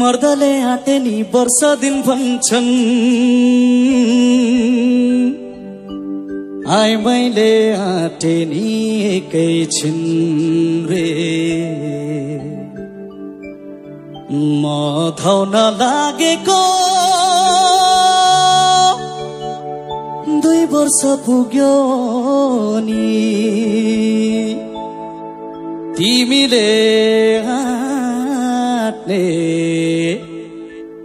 मर्दले आँटे नि वर्ष दिन भन्छन्। आइ मैले आँटे नि एकैछिन रे। म धाउन लागेको दुई वर्ष पुग्यो नि। தீமிலே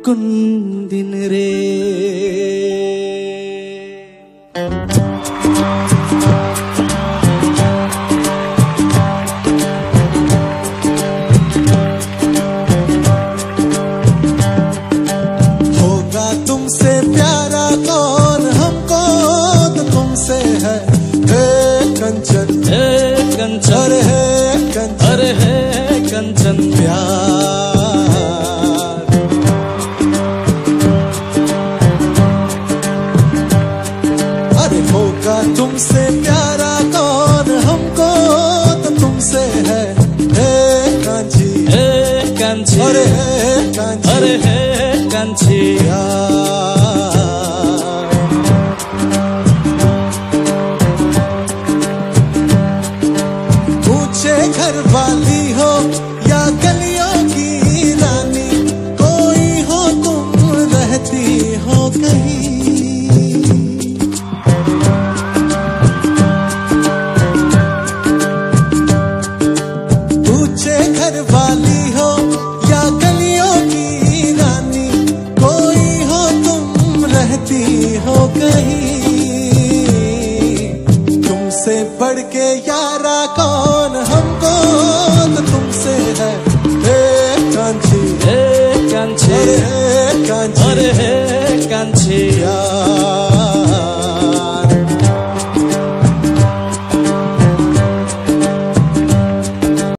குந்தினரே कंचन प्यार। अरे होगा तुमसे प्यारा कौन? हमको तो तुमसे है। हे कांची। हे कान्छी अरे हे कांची। अरे हे प्यार घर वाली हो घर वाली हो या गलियों की रानी कोई हो तुम रहती हो कहीं। तुमसे बढ़ के यारा कौन हमको तो तुमसे है हे कांची। हे हे अरे हे